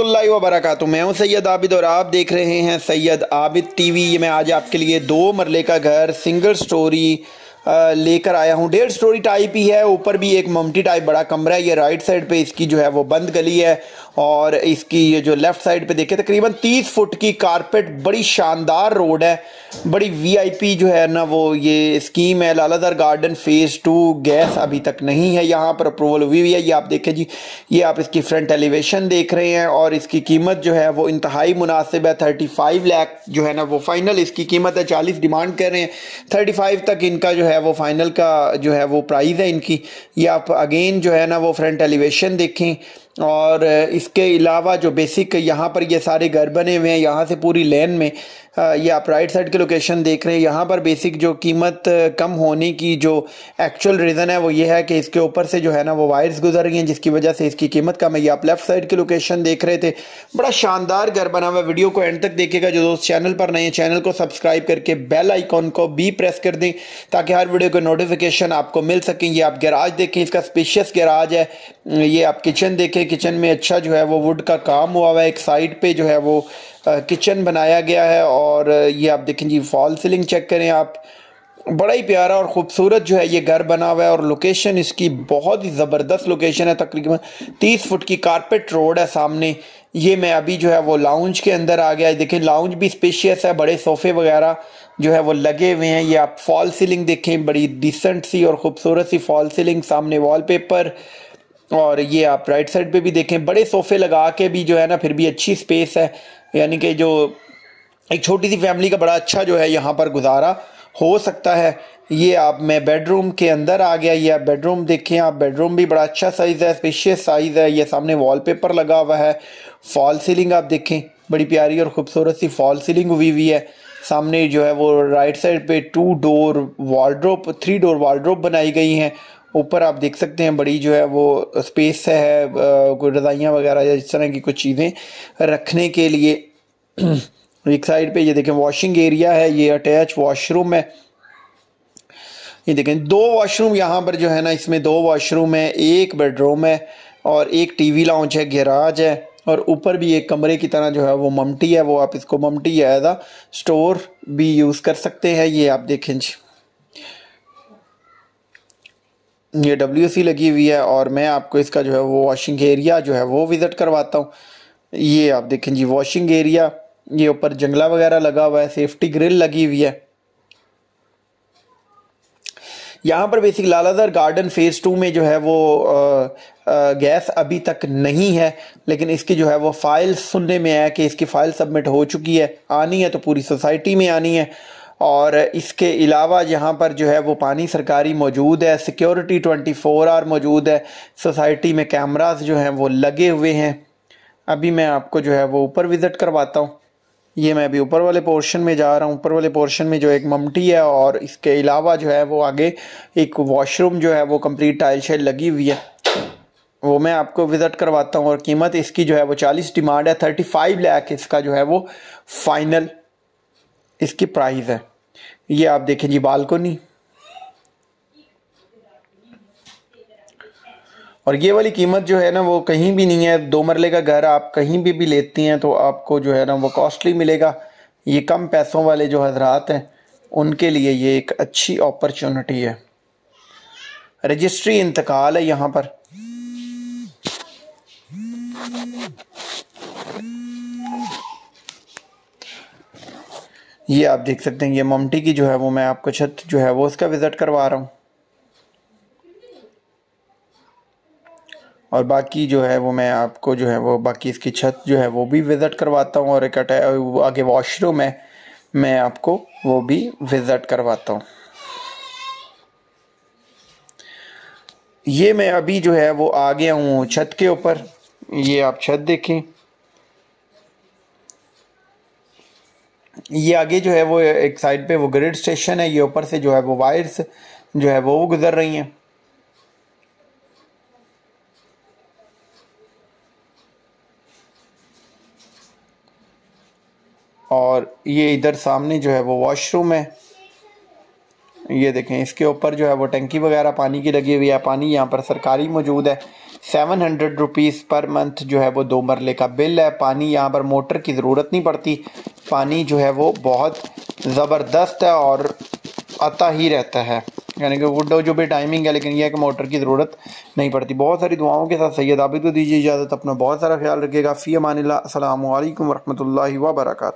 वबरकू मैं हूँ सैयद आबिद और आप देख रहे हैं सैयद आबिद टीवी। मैं आज आपके लिए दो मरले का घर, सिंगल स्टोरी लेकर आया हूँ। डेढ़ स्टोरी टाइप ही है, ऊपर भी एक ममटी टाइप बड़ा कमरा है। ये राइट साइड पे इसकी जो है वो बंद गली है और इसकी ये जो लेफ़्ट साइड पे देखे तकरीबन तीस फुट की कारपेट बड़ी शानदार रोड है। बड़ी वीआईपी जो है ना वो ये स्कीम है। Laladar garden phase two gas अभी तक नहीं है। यहाँ पर अप्रूवल हुई हुई है। ये आप देखें जी, ये आप इसकी फ्रंट एलिवेशन देख रहे हैं और इसकी कीमत जो है वो इंतहाई मुनासिब है। थर्टी फाइव जो है ना वो फाइनल इसकी कीमत है। चालीस डिमांड कर रहे हैं। थर्टी फाइव तक इनका जो है वो फाइनल का जो है वो प्राइज़ है इनकी। ये आप अगेन जो है ना वो फ्रंट एलिवेशन देखें। और इसके अलावा जो बेसिक यहाँ पर ये सारे घर बने हुए हैं, यहाँ से पूरी लेन में ये आप राइट साइड की लोकेशन देख रहे हैं। यहाँ पर बेसिक जो कीमत कम होने की जो एक्चुअल रीज़न है, वो ये है कि इसके ऊपर से जो है ना, वो वायर्स गुजर रही हैं, जिसकी वजह से इसकी कीमत कम है। ये आप लेफ़्ट साइड की लोकेशन देख रहे थे। बड़ा शानदार घर बना हुआ वीडियो को एंड तक देखेगा जो दोस्त चैनल पर नए चैनल को सब्सक्राइब करके बेल आइकॉन को भी प्रेस कर दें, ताकि हर वीडियो के नोटिफिकेशन आपको मिल सकें। ये आप गैराज देखें। इसका स्पेशियस गैराज है। ये आप किचन देखें। किचन में अच्छा जो है वो वुड का काम हुआ हुआ है। एक साइड पे जो है वो किचन बनाया गया है और ये आप देखें जी फॉल सीलिंग चेक करें आप। बड़ा ही प्यारा और ख़ूबसूरत जो है ये घर बना हुआ है और लोकेशन इसकी बहुत ही ज़बरदस्त लोकेशन है। तकरीबन तीस फुट की कारपेट रोड है सामने। ये मैं अभी जो है वो लाउंज के अंदर आ गया। देखें लाउंज भी स्पेशियस है, बड़े सोफ़े वगैरह जो है वो लगे हुए हैं। ये आप फॉल सीलिंग देखें, बड़ी डिसेंट सी और ख़ूबसूरत सी फॉल सीलिंग सामने वॉलपेपर और ये आप राइट साइड पे भी देखें, बड़े सोफ़े लगा के भी जो है ना, फिर भी अच्छी स्पेस है। यानी कि जो एक छोटी सी फैमिली का बड़ा अच्छा जो है यहाँ पर गुजारा हो सकता है। ये आप, मैं बेडरूम के अंदर आ गया, ये आप बेडरूम देखें, आप बेडरूम भी बड़ा अच्छा साइज़ है स्पेशियस साइज़ है, ये सामने वॉलपेपर लगा हुआ है। फॉल सीलिंग आप देखें, बड़ी प्यारी और ख़ूबसूरत सी फॉल सीलिंग हुई हुई है। सामने जो है वो राइट साइड पे two door wardrobe three door wardrobe बनाई गई हैं। ऊपर आप देख सकते हैं बड़ी जो है वो स्पेस है कोई रजाइयाँ वगैरह या इस तरह की कुछ चीज़ें रखने के लिए। एक साइड पे ये देखें वॉशिंग एरिया है, ये अटैच वॉशरूम है। ये देखें, दो वॉशरूम यहाँ पर जो है ना, इसमें दो वॉशरूम है, एक बेडरूम है और एक टीवी लाउंज है गैराज है। और ऊपर भी एक कमरे की तरह जो है वो ममटी है, वो आप इसको ममटी एज आ स्टोर भी यूज़ कर सकते हैं, ये आप देखें। जी ये डब्ल्यू सी लगी हुई है और मैं आपको इसका जो है वो वॉशिंग एरिया जो है वो विज़िट करवाता हूँ। ये आप देखें जी वॉशिंग एरिया ये ऊपर जंगला वगैरह लगा हुआ है सेफ्टी ग्रिल लगी हुई है। यहाँ पर basic Laladar garden phase two में जो है वो आ, आ, गैस अभी तक नहीं है लेकिन इसकी जो है वो फ़ाइल सुनने में आया कि इसकी फ़ाइल सबमिट हो चुकी है। आनी है तो पूरी सोसाइटी में आनी है। और इसके अलावा यहाँ पर जो है वो पानी सरकारी मौजूद है सिक्योरिटी ट्वेंटी फोर आवर मौजूद है सोसाइटी में कैमरास जो हैं वो लगे हुए हैं। अभी मैं आपको जो है वो ऊपर विज़िट करवाता हूँ। ये मैं अभी ऊपर वाले पोर्शन में जा रहा हूँ। ऊपर वाले पोर्शन में जो एक ममटी है और इसके अलावा जो है वो आगे एक वॉशरूम जो है वो कंप्लीट टाइल शेड लगी हुई है। वो मैं आपको विज़िट करवाता हूँ और कीमत इसकी जो है वो चालीस डिमांड है थर्टी फाइव लैख इसका जो है वो फाइनल इसकी प्राइस है। ये आप देखें जी, बालकोनी। और ये वाली कीमत जो है ना, वो कहीं भी नहीं है। दो मरले का घर आप कहीं भी भी लेती हैं तो आपको जो है ना, वो कॉस्टली मिलेगा। ये कम पैसों वाले जो हजरात हैं, उनके लिए ये एक अच्छी अपॉर्चुनिटी है। रजिस्ट्री इंतकाल है यहाँ पर। ये आप देख सकते हैं, ये ममटी की जो है वो मैं आपको छत जो है वो उसका विज़िट करवा रहा हूँ। और बाकी जो है वो मैं आपको जो है वो बाकी इसकी छत जो है वो भी विज़िट करवाता हूँ और एक आगे वॉशरूम है, मैं आपको वो भी विज़िट करवाता हूँ। ये मैं अभी जो है वो आ गया हूँ छत के ऊपर। ये आप छत देखें। ये आगे जो है वो एक साइड पे वो ग्रिड स्टेशन है, ये ऊपर से जो है वो वायर्स जो है वो गुजर रही हैं। और ये इधर सामने जो है वो वॉशरूम है। ये देखें, इसके ऊपर जो है वो टंकी वगैरह पानी की लगी हुई है। पानी यहाँ पर सरकारी मौजूद है। Seven hundred rupees per month जो है वो दो मरले का बिल है। पानी यहाँ पर मोटर की ज़रूरत नहीं पड़ती। पानी जो है वो बहुत ज़बरदस्त है और आता ही रहता है। यानी कि वो जो भी टाइमिंग है, लेकिन यह कि मोटर की ज़रूरत नहीं पड़ती। बहुत सारी दुआओं के साथ सैयद आबिद को दीजिए इजाज़त। अपना बहुत सारा ख्याल रखिएगा। फ़ी मानी अल्लाम वरहमल वर्का